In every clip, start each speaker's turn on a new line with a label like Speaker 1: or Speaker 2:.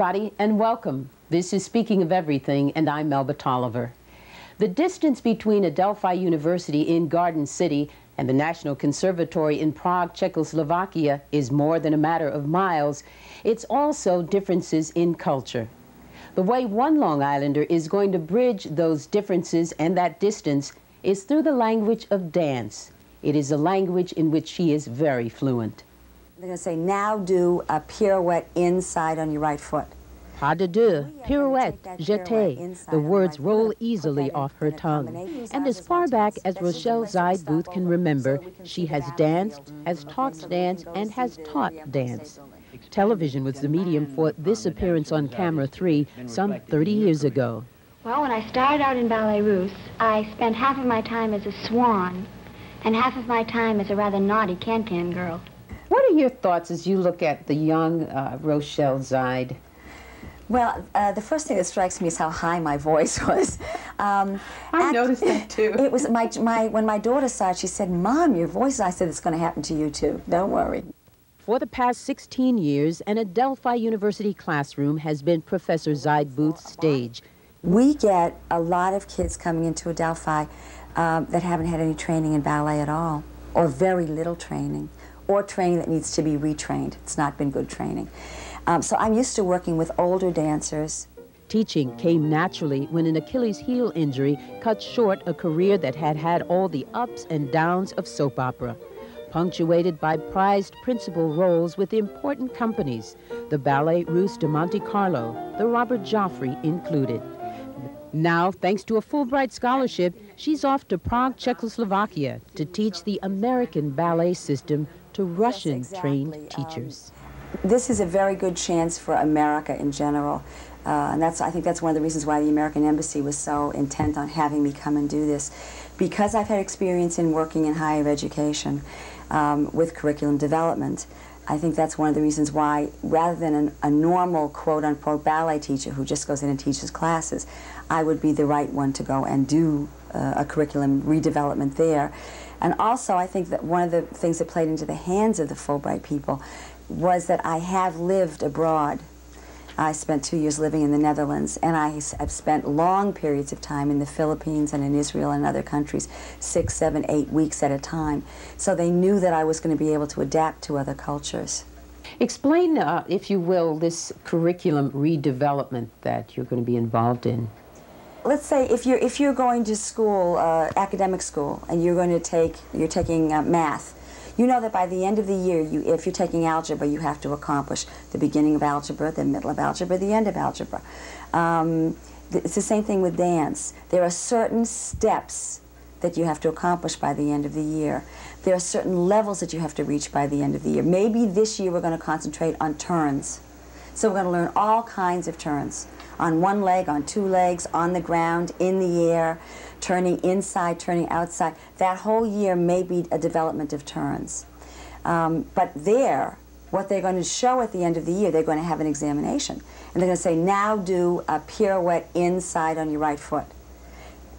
Speaker 1: everybody, and welcome. This is Speaking of Everything, and I'm Melba Tolliver. The distance between Adelphi University in Garden City and the National Conservatory in Prague, Czechoslovakia is more than a matter of miles. It's also differences in culture. The way one Long Islander is going to bridge those differences and that distance is through the language of dance. It is a language in which she is very fluent.
Speaker 2: They're going to say, now do a pirouette inside on your right foot.
Speaker 1: Pas de deux, pirouette, jeté. The words roll easily off her tongue. And as far back as Rochelle Zide Booth can remember, she has danced, has talked dance, and has taught dance. Television was the medium for this appearance on Camera 3 some 30 years ago.
Speaker 3: Well, when I started out in Ballet Russe, I spent half of my time as a swan and half of my time as a rather naughty can-can girl.
Speaker 1: What are your thoughts as you look at the young uh, Rochelle Zide?
Speaker 2: Well, uh, the first thing that strikes me is how high my voice was. Um,
Speaker 1: I noticed that too.
Speaker 2: It was my, my when my daughter saw it, she said, "Mom, your voice." I said, "It's going to happen to you too. Don't worry."
Speaker 1: For the past 16 years, an Adelphi University classroom has been Professor Zide Booth's stage.
Speaker 2: We get a lot of kids coming into Adelphi um, that haven't had any training in ballet at all, or very little training, or training that needs to be retrained. It's not been good training. Um, so I'm used to working with older dancers.
Speaker 1: Teaching came naturally when an Achilles heel injury cut short a career that had had all the ups and downs of soap opera punctuated by prized principal roles with important companies, the Ballet Russe de Monte Carlo, the Robert Joffrey included. Now, thanks to a Fulbright scholarship, she's off to Prague, Czechoslovakia to teach the American ballet system to Russian-trained exactly. teachers.
Speaker 2: Um, this is a very good chance for America in general. Uh, and that's, I think that's one of the reasons why the American Embassy was so intent on having me come and do this. Because I've had experience in working in higher education, um, with curriculum development. I think that's one of the reasons why, rather than an, a normal quote-unquote ballet teacher who just goes in and teaches classes, I would be the right one to go and do uh, a curriculum redevelopment there. And also, I think that one of the things that played into the hands of the Fulbright people was that I have lived abroad I spent two years living in the Netherlands, and I have spent long periods of time in the Philippines and in Israel and other countries, six, seven, eight weeks at a time. So they knew that I was going to be able to adapt to other cultures.
Speaker 1: Explain, uh, if you will, this curriculum redevelopment that you're going to be involved in.
Speaker 2: Let's say if you're if you're going to school, uh, academic school, and you're going to take you're taking uh, math, you know that by the end of the year, you, if you're taking algebra, you have to accomplish the beginning of algebra, the middle of algebra, the end of algebra. Um, it's the same thing with dance. There are certain steps that you have to accomplish by the end of the year. There are certain levels that you have to reach by the end of the year. Maybe this year we're going to concentrate on turns. So we're going to learn all kinds of turns. On one leg, on two legs, on the ground, in the air turning inside, turning outside. That whole year may be a development of turns. Um, but there, what they're going to show at the end of the year, they're going to have an examination. And they're going to say, now do a pirouette inside on your right foot.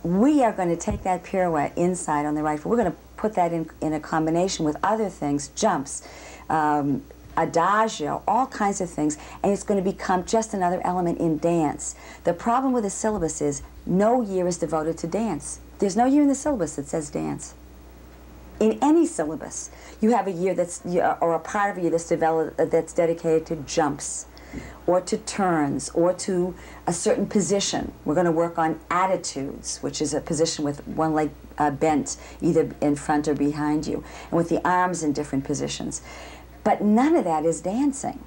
Speaker 2: We are going to take that pirouette inside on the right foot. We're going to put that in, in a combination with other things, jumps, um, adagio, all kinds of things, and it's going to become just another element in dance. The problem with the syllabus is no year is devoted to dance. There's no year in the syllabus that says dance. In any syllabus, you have a year that's, or a part of a year that's, developed, that's dedicated to jumps, or to turns, or to a certain position. We're going to work on attitudes, which is a position with one leg uh, bent, either in front or behind you, and with the arms in different positions. But none of that is dancing.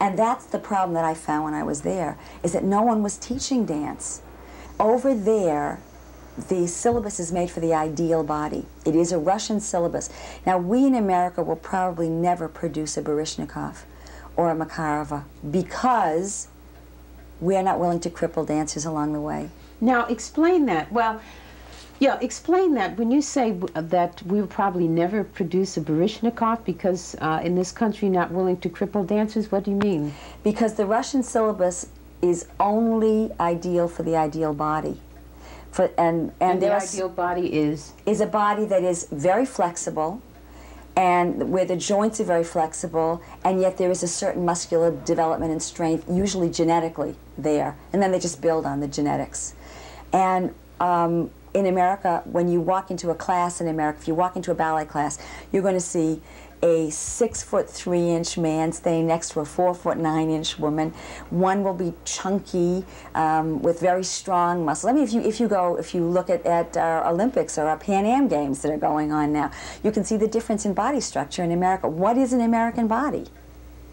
Speaker 2: And that's the problem that I found when I was there, is that no one was teaching dance. Over there, the syllabus is made for the ideal body. It is a Russian syllabus. Now, we in America will probably never produce a Baryshnikov or a Makarova because we are not willing to cripple dancers along the way.
Speaker 1: Now, explain that. Well, yeah, explain that. When you say that we will probably never produce a Baryshnikov because uh, in this country not willing to cripple dancers, what do you mean?
Speaker 2: Because the Russian syllabus is only ideal for the ideal body.
Speaker 1: For, and, and, and the ideal body is?
Speaker 2: Is a body that is very flexible, and where the joints are very flexible, and yet there is a certain muscular development and strength, usually genetically, there. And then they just build on the genetics. And um, in America, when you walk into a class in America, if you walk into a ballet class, you're going to see a six foot three inch man standing next to a four foot nine inch woman. One will be chunky um, with very strong muscles. I mean, if you if you go if you look at at our Olympics or our Pan Am Games that are going on now, you can see the difference in body structure in America. What is an American body?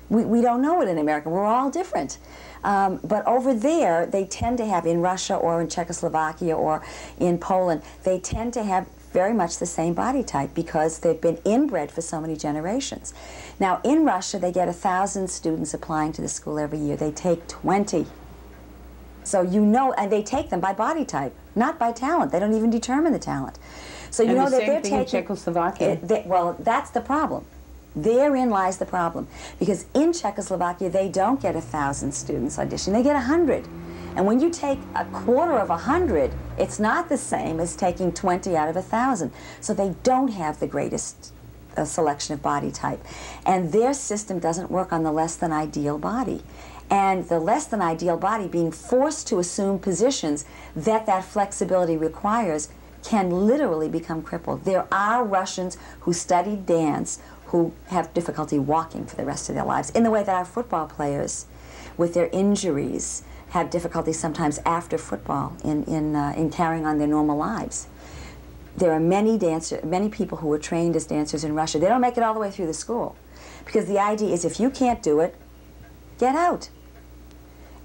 Speaker 2: We, we don't know it in America. We're all different. Um, but over there, they tend to have, in Russia or in Czechoslovakia or in Poland, they tend to have very much the same body type because they've been inbred for so many generations. Now, in Russia, they get a 1,000 students applying to the school every year. They take 20. So you know, and they take them by body type, not by talent. They don't even determine the talent. So you
Speaker 1: and
Speaker 2: know
Speaker 1: the
Speaker 2: that they're taking
Speaker 1: in Czechoslovakia.
Speaker 2: it- they- well, that's the problem. Therein lies the problem. Because in Czechoslovakia, they don't get a thousand students audition, they get a hundred. And when you take a quarter of a hundred, it's not the same as taking 20 out of a thousand. So they don't have the greatest uh, selection of body type. And their system doesn't work on the less than ideal body. And the less than ideal body being forced to assume positions that that flexibility requires can literally become crippled. There are Russians who studied dance who have difficulty walking for the rest of their lives, in the way that our football players, with their injuries, have difficulty sometimes after football in, in, uh, in carrying on their normal lives. There are many dancer, many people who are trained as dancers in Russia. They don't make it all the way through the school because the idea is if you can't do it, get out.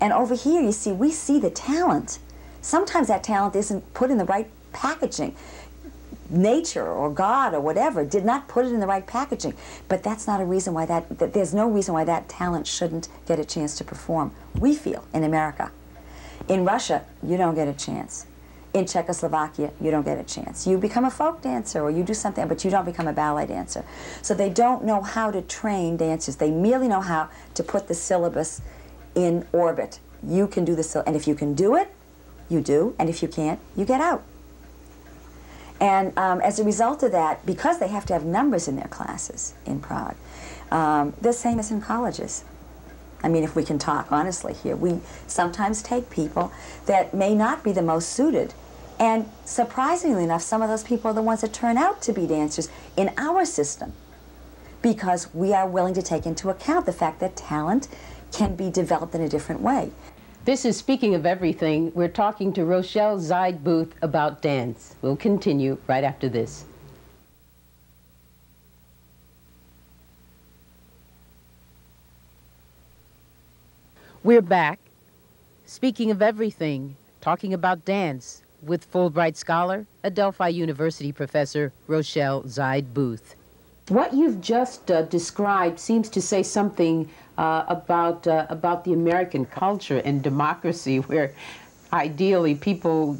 Speaker 2: And over here, you see, we see the talent. Sometimes that talent isn't put in the right packaging. Nature or God or whatever did not put it in the right packaging. But that's not a reason why that, that there's no reason why that talent shouldn't get a chance to perform. We feel in America. In Russia, you don't get a chance. In Czechoslovakia, you don't get a chance. You become a folk dancer or you do something, but you don't become a ballet dancer. So they don't know how to train dancers. They merely know how to put the syllabus in orbit. You can do the syllabus, and if you can do it, you do, and if you can't, you get out. And um, as a result of that, because they have to have numbers in their classes in Prague, um, the same as in colleges. I mean, if we can talk honestly here, we sometimes take people that may not be the most suited. And surprisingly enough, some of those people are the ones that turn out to be dancers in our system because we are willing to take into account the fact that talent can be developed in a different way.
Speaker 1: This is Speaking of Everything. We're talking to Rochelle Zide Booth about dance. We'll continue right after this. We're back. Speaking of everything, talking about dance with Fulbright scholar, Adelphi University professor Rochelle Zide Booth. What you've just uh, described seems to say something uh, about uh, about the American culture and democracy, where ideally people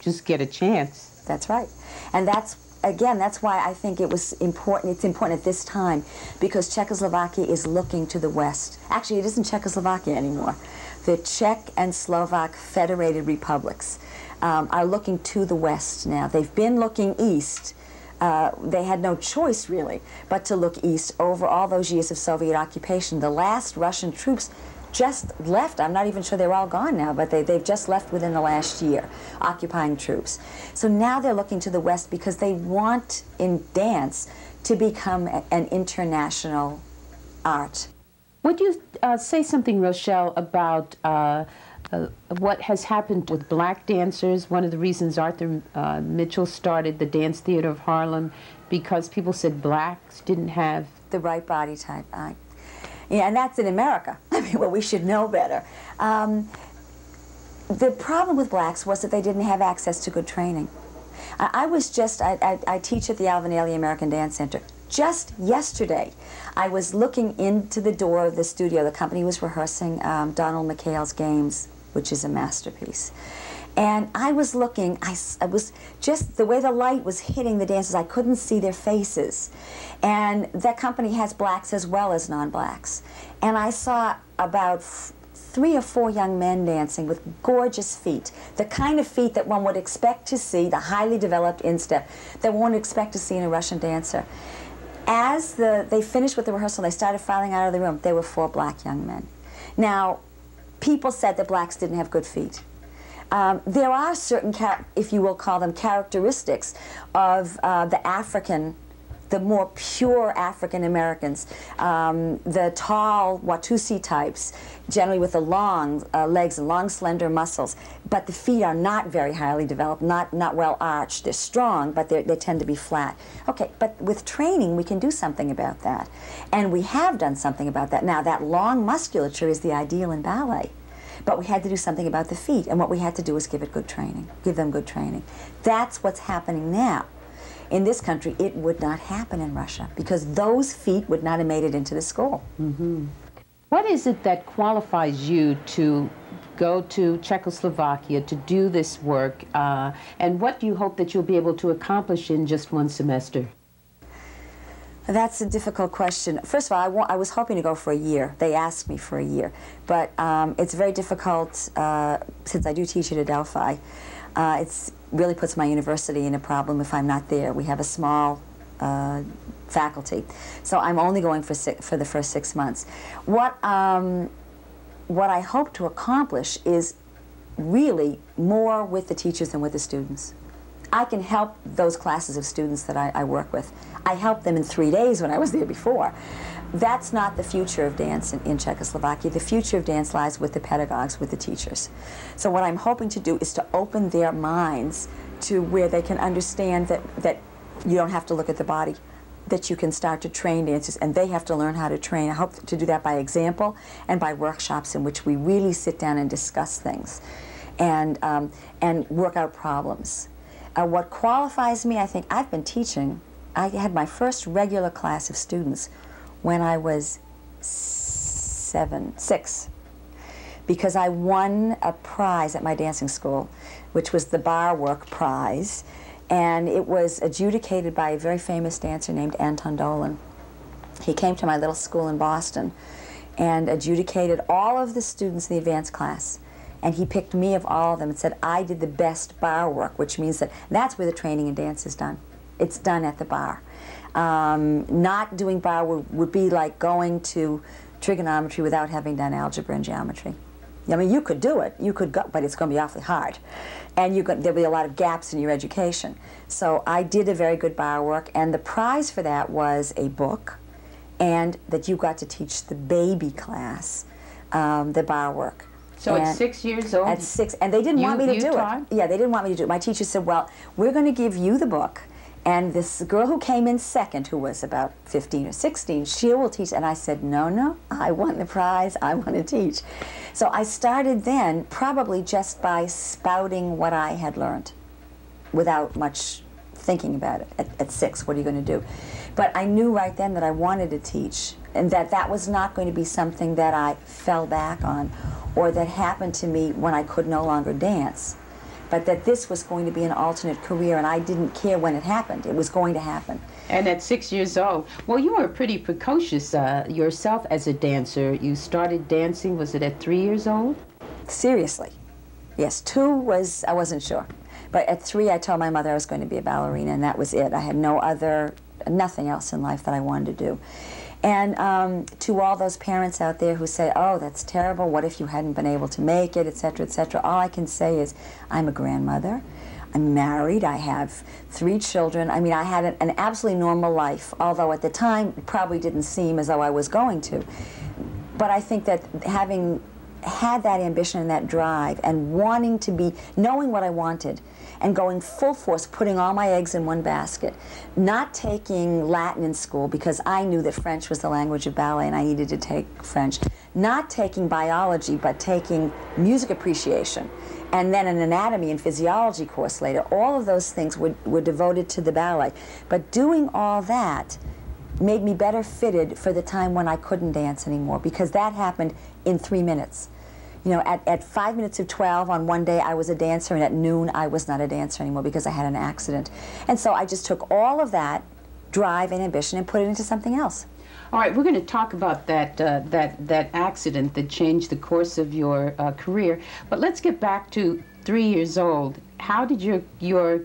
Speaker 1: just get a chance.
Speaker 2: That's right. And that's, again, that's why I think it was important, it's important at this time, because Czechoslovakia is looking to the West. Actually, it isn't Czechoslovakia anymore. The Czech and Slovak Federated Republics um, are looking to the West now. They've been looking east. Uh, they had no choice, really, but to look east over all those years of Soviet occupation. The last Russian troops just left. I'm not even sure they're all gone now, but they, they've just left within the last year, occupying troops. So now they're looking to the West because they want in dance to become a- an international art.
Speaker 1: Would you uh, say something, Rochelle, about uh, uh, what has happened with black dancers? One of the reasons Arthur uh, Mitchell started the Dance Theater of Harlem because people said blacks didn't have.
Speaker 2: the right body type. I, yeah, and that's in America. I mean, well, we should know better. Um, the problem with blacks was that they didn't have access to good training. I, I was just, I, I, I teach at the Alvin Ailey American Dance Center. Just yesterday, I was looking into the door of the studio. The company was rehearsing um, Donald McKayle's Games, which is a masterpiece. And I was looking, I was just the way the light was hitting the dancers, I couldn't see their faces. And that company has blacks as well as non blacks. And I saw about three or four young men dancing with gorgeous feet, the kind of feet that one would expect to see, the highly developed instep that one would expect to see in a Russian dancer. As the, they finished with the rehearsal, they started filing out of the room, there were four black young men. Now, people said that blacks didn't have good feet. Um, there are certain, if you will call them, characteristics of uh, the African the more pure African Americans, um, the tall Watusi types, generally with the long uh, legs and long, slender muscles, but the feet are not very highly developed, not, not well arched. They're strong, but they tend to be flat. Okay, but with training, we can do something about that. And we have done something about that. Now, that long musculature is the ideal in ballet. But we had to do something about the feet, and what we had to do was give it good training, give them good training. That's what's happening now in this country, it would not happen in Russia because those feet would not have made it into the school.
Speaker 1: Mm -hmm. What is it that qualifies you to go to Czechoslovakia to do this work, uh, and what do you hope that you'll be able to accomplish in just one semester?
Speaker 2: That's a difficult question. First of all, I, I, was hoping to go for a year. They asked me for a year. But um, it's very difficult uh, since I do teach at Adelphi. Uh, it's really puts my university in a problem if I'm not there. We have a small uh, faculty, so I'm only going for for the first six months. What um, what I hope to accomplish is really more with the teachers than with the students. I can help those classes of students that I, I work with. I helped them in three days when I was there before. That's not the future of dance in, in, Czechoslovakia. The future of dance lies with the pedagogues, with the teachers. So what I'm hoping to do is to open their minds to where they can understand that, that you don't have to look at the body, that you can start to train dancers, and they have to learn how to train. I hope to do that by example and by workshops in which we really sit down and discuss things and, um, and work out problems. Uh, what qualifies me, I think, I've been teaching. I had my first regular class of students when I was seven, six, because I won a prize at my dancing school, which was the Barre Work Prize, and it was adjudicated by a very famous dancer named Anton Dolin. He came to my little school in Boston and adjudicated all of the students in the advanced class. And he picked me of all of them and said I did the best barre work, which means that that's where the training in dance is done. It's done at the bar. Um, not doing barre would, would be like going to trigonometry without having done algebra and geometry. I mean, you could do it, you could go, but it's going to be awfully hard. And you there'll be a lot of gaps in your education. So I did a very good barre work, and the prize for that was a book, and that you got to teach the baby class um, the barre work.
Speaker 1: So and at six years old?
Speaker 2: At six, and they didn't
Speaker 1: you,
Speaker 2: want me to do
Speaker 1: taught?
Speaker 2: it. Yeah, they didn't want me to do it. My teacher said, well, we're going to give you the book, and this girl who came in second, who was about 15 or 16, she will teach. And I said, no, no, I won the prize. I want to teach. So I started then probably just by spouting what I had learned without much thinking about it at, at six. What are you going to do? But I knew right then that I wanted to teach and that that was not going to be something that I fell back on or that happened to me when I could no longer dance but that this was going to be an alternate career, and I didn't care when it happened. It was going to happen.
Speaker 1: And at six years old, well, you were pretty precocious uh, yourself as a dancer. You started dancing, was it at three years old?
Speaker 2: Seriously. Yes, two was, I wasn't sure. But at three, I told my mother I was going to be a ballerina, and that was it. I had no other, nothing else in life that I wanted to do. And um, to all those parents out there who say, oh, that's terrible, what if you hadn't been able to make it, etc., etc., all I can say is I'm a grandmother. I'm married. I have three children. I mean, I had an, an absolutely normal life, although at the time it probably didn't seem as though I was going to. But I think that having had that ambition and that drive and wanting to be, knowing what I wanted, and going full force, putting all my eggs in one basket. Not taking Latin in school because I knew that French was the language of ballet and I needed to take French. Not taking biology, but taking music appreciation and then an anatomy and physiology course later. All of those things were, were devoted to the ballet. But doing all that made me better fitted for the time when I couldn't dance anymore because that happened in three minutes. You know, at, at five minutes of 12 on one day I was a dancer, and at noon I was not a dancer anymore because I had an accident. And so I just took all of that drive and ambition and put it into something else.
Speaker 1: All right, we're going to talk about that uh, that that accident that changed the course of your uh, career. But let's get back to three years old. How did your your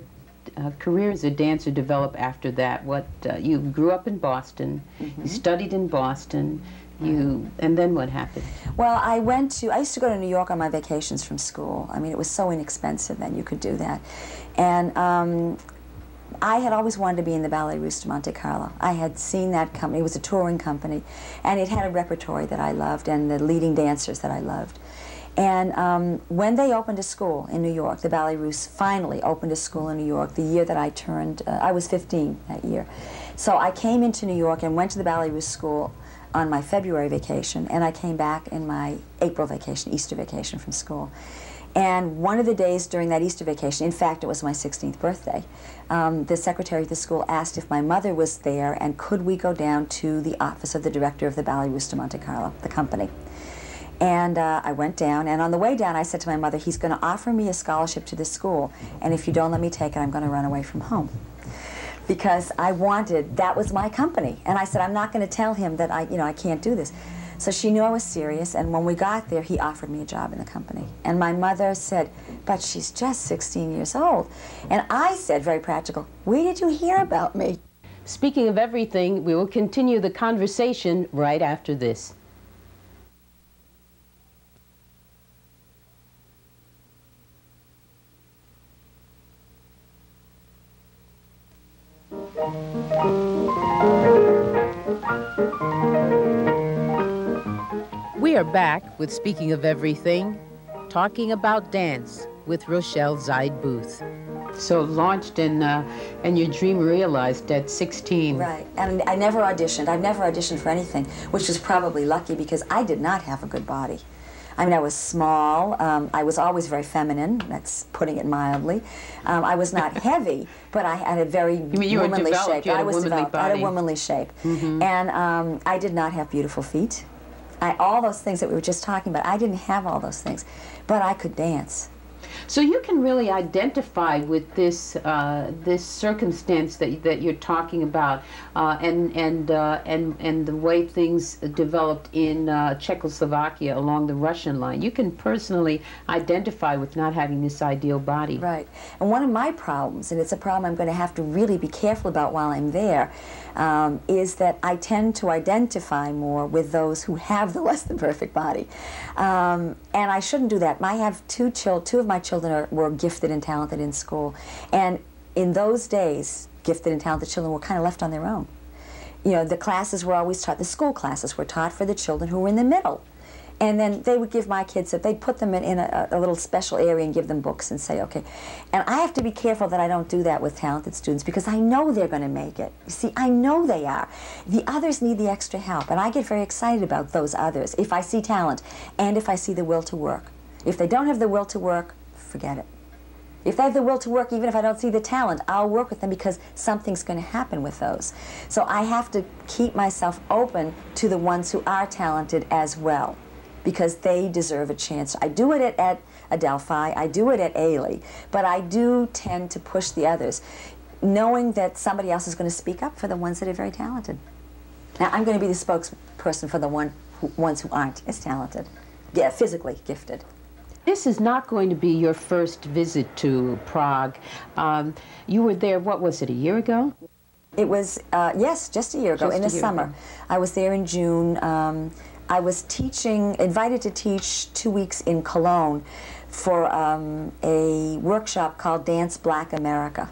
Speaker 1: uh, career as a dancer develop after that? What uh, you grew up in Boston,
Speaker 2: Mm-hmm.
Speaker 1: you studied in Boston, you and then what happened?
Speaker 2: Well, I went to, I used to go to New York on my vacations from school. I mean, it was so inexpensive then, you could do that. And um, I had always wanted to be in the Ballet Russe de Monte Carlo. I had seen that company, it was a touring company, and it had a repertory that I loved and the leading dancers that I loved. And um, when they opened a school in New York, the Ballet Russe finally opened a school in New York the year that I turned, uh, I was 15 that year. So I came into New York and went to the Ballet Russe school on my February vacation, and I came back in my April vacation, Easter vacation from school. And one of the days during that Easter vacation, in fact, it was my 16th birthday, um, the secretary of the school asked if my mother was there and could we go down to the office of the director of the Ballet de Monte Carlo, the company. And uh, I went down, and on the way down, I said to my mother, he's going to offer me a scholarship to this school, and if you don't let me take it, I'm going to run away from home. Because I wanted, that was my company. And I said, I'm not going to tell him that I, you know, I can't do this. So she knew I was serious, and when we got there, he offered me a job in the company. And my mother said, but she's just 16 years old. And I said, very practical, where did you hear about me?
Speaker 1: Speaking of everything, we will continue the conversation right after this. With Speaking of Everything, talking about dance with Rochelle Zide Booth. So launched and uh, and your dream realized at 16.
Speaker 2: Right, and I never auditioned. I've never auditioned for anything, which was probably lucky because I did not have a good body. I mean, I was small. Um, I was always very feminine. That's putting it mildly. Um, I was not heavy, but I had a very you
Speaker 1: mean you were
Speaker 2: womanly
Speaker 1: developed,
Speaker 2: shape.
Speaker 1: you had
Speaker 2: I
Speaker 1: a
Speaker 2: was
Speaker 1: womanly
Speaker 2: developed. I had a
Speaker 1: body.
Speaker 2: Womanly shape, and um, I did not have beautiful feet. I, all those things that we were just talking about, I didn't have all those things, but I could dance.
Speaker 1: So you can really identify with this uh, this circumstance that that you're talking about, uh, and and uh, and and the way things developed in uh, Czechoslovakia along the Russian line. You can personally identify with not having this ideal body.
Speaker 2: Right. And one of my problems, and it's a problem I'm going to have to really be careful about while I'm there, um, is that I tend to identify more with those who have the less than perfect body. Um, and I shouldn't do that. I have two chil- two of my children are, were gifted and talented in school. And in those days, gifted and talented children were kind of left on their own. You know, the classes were always taught, the school classes were taught for the children who were in the middle. And then they would give my kids, they'd put them in, in a, a little special area and give them books and say, okay. And I have to be careful that I don't do that with talented students because I know they're going to make it. You see, I know they are. The others need the extra help, and I get very excited about those others if I see talent and if I see the will to work. If they don't have the will to work, forget it. If they have the will to work, even if I don't see the talent, I'll work with them because something's going to happen with those. So I have to keep myself open to the ones who are talented as well because they deserve a chance. I do it at, at Adelphi, I do it at Ailey, but I do tend to push the others, knowing that somebody else is going to speak up for the ones that are very talented. Now, I'm going to be the spokesperson for the one who, ones who aren't as talented, yeah, physically gifted.
Speaker 1: This is not going to be your first visit to Prague. Um, you were there, what was it, a year ago?
Speaker 2: It was, uh, yes, just a year ago,
Speaker 1: Just
Speaker 2: in the summer.
Speaker 1: ago.
Speaker 2: I was there in June. Um, I was teaching, invited to teach two weeks in Cologne for um, a workshop called Dance Black America.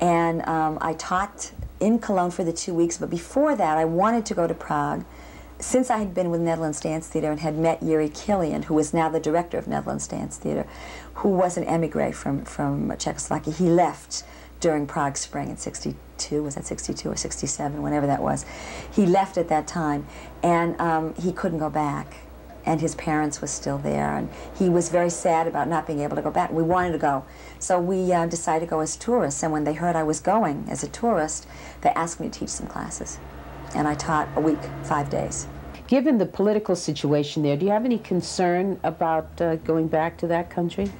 Speaker 2: And um, I taught in Cologne for the two weeks, but before that, I wanted to go to Prague. Since I had been with Netherlands Dance Theater and had met Jiri Kylian, who is now the director of Netherlands Dance Theater, who was an emigre from, from Czechoslovakia, he left during Prague Spring in 62, was that 62 or 67, whenever that was. He left at that time, and um, he couldn't go back. And his parents were still there, and he was very sad about not being able to go back. We wanted to go, so we uh, decided to go as tourists. And when they heard I was going as a tourist, they asked me to teach some classes, and I taught a week, five days.
Speaker 1: Given the political situation there, do you have any concern about uh, going back to that country?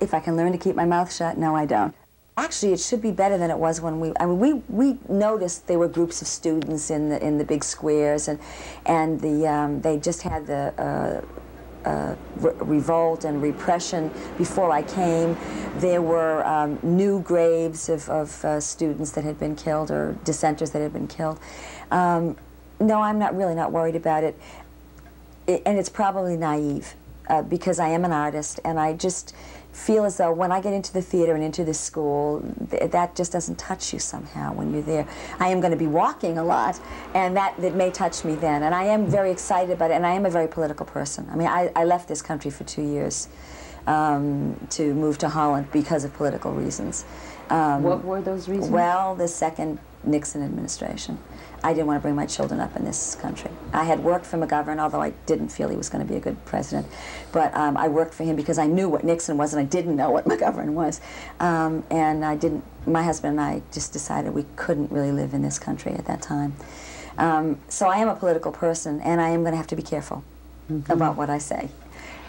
Speaker 2: If I can learn to keep my mouth shut, no, I don't. Actually, it should be better than it was when we. I mean, we we noticed there were groups of students in the in the big squares, and and the um, they just had the. Uh, uh, re revolt and repression before I came. There were um, new graves of, of uh, students that had been killed or dissenters that had been killed. Um, no, I'm not really not worried about it. it and it's probably naive uh, because I am an artist and I just feel as though when I get into the theater and into the school, th that just doesn't touch you somehow when you're there. I am going to be walking a lot, and that, that may touch me then. And I am very excited about it, and I am a very political person. I mean, I, I left this country for two years um, to move to Holland because of political reasons.
Speaker 1: Um, what were those reasons?
Speaker 2: Well, the second Nixon administration. I didn't want to bring my children up in this country. I had worked for McGovern, although I didn't feel he was going to be a good president. But um, I worked for him because I knew what Nixon was and I didn't know what McGovern was. Um, and I didn't, my husband and I just decided we couldn't really live in this country at that time. Um, so I am a political person and I am going to have to be careful mm -hmm. about what I say.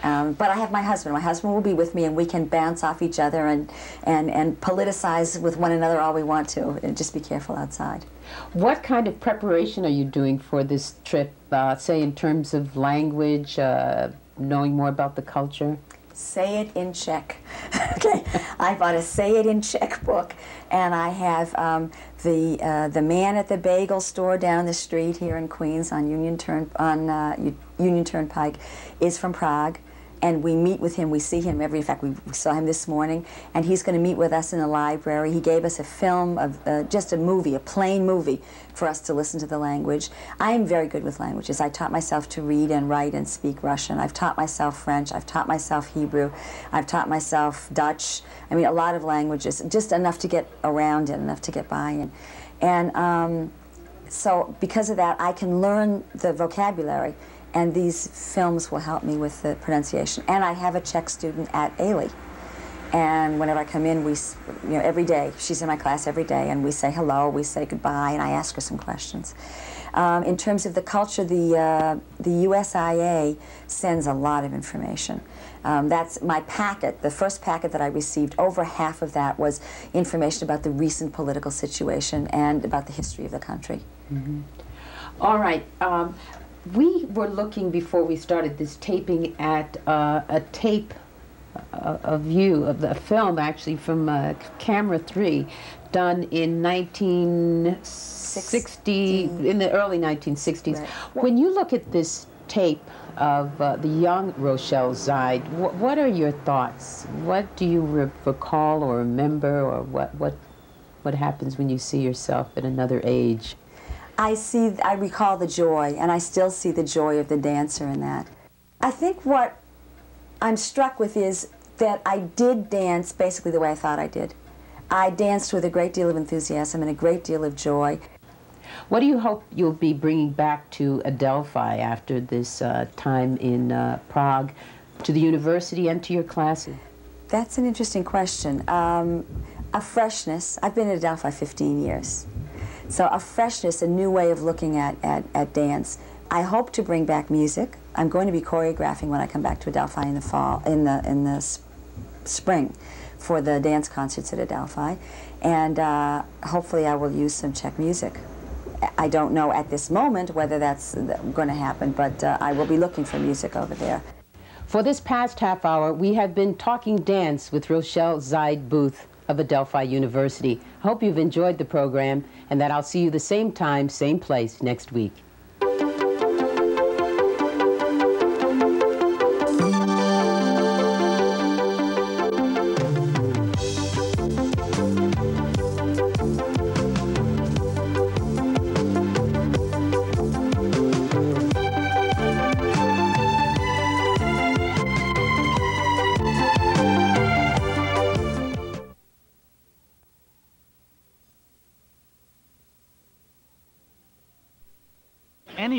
Speaker 2: Um, but I have my husband. My husband will be with me, and we can bounce off each other and, and, and politicize with one another all we want to, and just be careful outside.
Speaker 1: What kind of preparation are you doing for this trip, uh, say in terms of language, uh, knowing more about the culture?
Speaker 2: Say it in Czech. okay, I bought a Say It in Czech book, and I have um, the uh, the man at the bagel store down the street here in Queens on Union Turn on uh, Union Turnpike is from Prague and we meet with him. We see him every. In fact, we, saw him this morning, and he's going to meet with us in the library. He gave us a film of uh, just a movie, a plain movie, for us to listen to the language. I am very good with languages. I taught myself to read and write and speak Russian. I've taught myself French. I've taught myself Hebrew. I've taught myself Dutch. I mean, a lot of languages, just enough to get around in, enough to get by in, and. Um, so because of that, I can learn the vocabulary and these films will help me with the pronunciation. And I have a Czech student at Ailey. And whenever I come in, we, you know, every day, she's in my class every day, and we say hello, we say goodbye, and I ask her some questions. Um, in terms of the culture, the, uh, the USIA sends a lot of information. Um, that's my packet, the first packet that I received, over half of that was information about the recent political situation and about the history of the country. Mm -hmm.
Speaker 1: All right. Um, we were looking before we started this taping at uh, a tape uh, a view of the film actually from uh, camera 3 done in 1960 in the early 1960s right. when you look at this tape of uh, the young Rochelle Zide wh what are your thoughts? What do you re recall or remember or what what what happens when you see yourself at another age
Speaker 2: I see, I recall the joy, and I still see the joy of the dancer in that. I think what I'm struck with is that I did dance basically the way I thought I did. I danced with a great deal of enthusiasm and a great deal of joy.
Speaker 1: What do you hope you'll be bringing back to Adelphi after this uh, time in uh, Prague, to the university and to your classes?
Speaker 2: That's an interesting question. Um, a freshness. I've been at Adelphi 15 years. So a freshness, a new way of looking at, at, at dance. I hope to bring back music. I'm going to be choreographing when I come back to Adelphi in the fall, in the in the spring, for the dance concerts at Adelphi, and uh, hopefully I will use some Czech music. I don't know at this moment whether that's going to happen, but uh, I will be looking for music over there.
Speaker 1: For this past half hour, we have been talking dance with Rochelle Zide Booth of Adelphi University. Hope you've enjoyed the program and that I'll see you the same time, same place next week.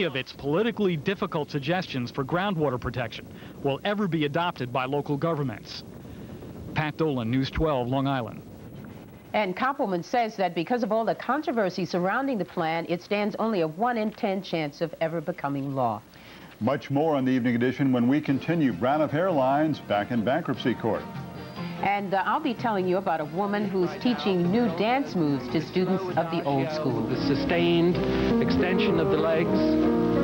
Speaker 4: Of its politically difficult suggestions for groundwater protection will ever be adopted by local governments. Pat Dolan, News 12, Long Island.
Speaker 1: And Koppelman says that because of all the controversy surrounding the plan, it stands only a 1 in 10 chance of ever becoming law.
Speaker 5: Much more on the evening edition when we continue Brown Braniff Airlines back in bankruptcy court.
Speaker 1: And uh, I'll be telling you about a woman who's teaching new dance moves to students of the old school.
Speaker 6: The sustained extension of the legs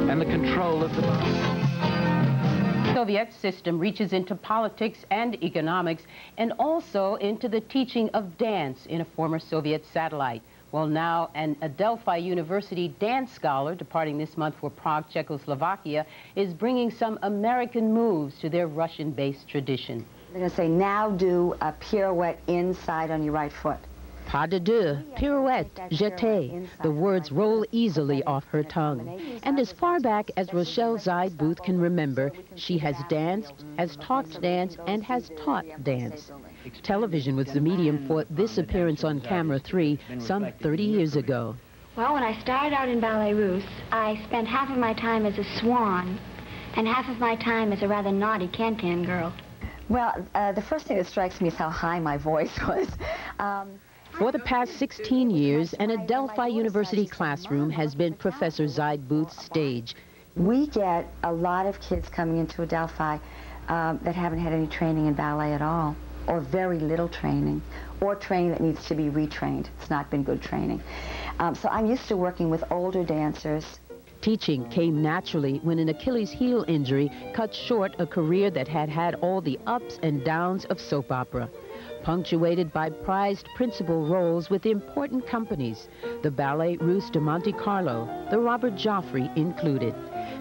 Speaker 6: and the control of the body.
Speaker 1: Soviet system reaches into politics and economics and also into the teaching of dance in a former Soviet satellite. Well, now an Adelphi University dance scholar departing this month for Prague, Czechoslovakia, is bringing some American moves to their Russian-based tradition.
Speaker 2: They're going to say, now do a pirouette inside on your right foot.
Speaker 1: Pas de deux, pirouette, jeté. The words roll easily off her tongue. And as far back as Rochelle Zide Booth can remember, she has danced, has taught dance, and has taught dance. Television was the medium for this appearance on Camera 3 some 30 years ago.
Speaker 3: Well, when I started out in Ballet Russe, I spent half of my time as a swan and half of my time as a rather naughty can-can girl.
Speaker 2: Well, uh, the first thing that strikes me is how high my voice was. Um,
Speaker 1: for the past 16 years, an Adelphi University classroom has been Professor Zide Booth's stage.
Speaker 2: We get a lot of kids coming into Adelphi um, that haven't had any training in ballet at all, or very little training, or training that needs to be retrained. It's not been good training. Um, so I'm used to working with older dancers.
Speaker 1: Teaching came naturally when an Achilles heel injury cut short a career that had had all the ups and downs of soap opera punctuated by prized principal roles with important companies, the Ballet Russe de Monte Carlo, the Robert Joffrey included.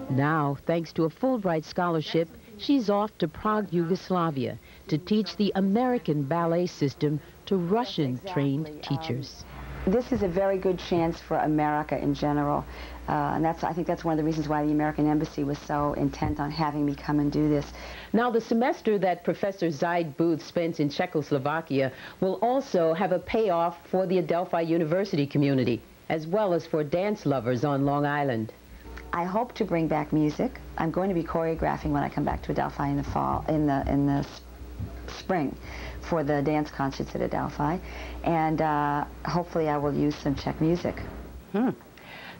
Speaker 1: Now, thanks to a Fulbright scholarship, she's off to Prague, Yugoslavia, to teach the American ballet system to Russian-trained teachers.
Speaker 2: This is a very good chance for America in general uh, and that's, I think that's one of the reasons why the American Embassy was so intent on having me come and do this.
Speaker 1: Now, the semester that Professor Zide Booth spent in Czechoslovakia will also have a payoff for the Adelphi University community, as well as for dance lovers on Long Island.
Speaker 2: I hope to bring back music. I'm going to be choreographing when I come back to Adelphi in the fall, in the, in the spring for the dance concerts at Adelphi. And uh, hopefully I will use some Czech music.
Speaker 1: Hmm.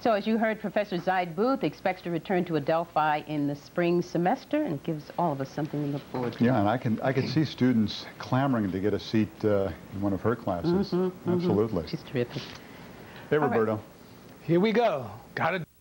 Speaker 1: So as you heard, Professor Zide Booth expects to return to Adelphi in the spring semester and gives all of us something to look forward to.
Speaker 5: Yeah, and I can I can see students clamoring to get a seat uh, in one of her classes. Mm -hmm, Absolutely.
Speaker 1: Mm -hmm. She's terrific.
Speaker 5: Hey, Roberto.
Speaker 6: Right. Here we go. Got to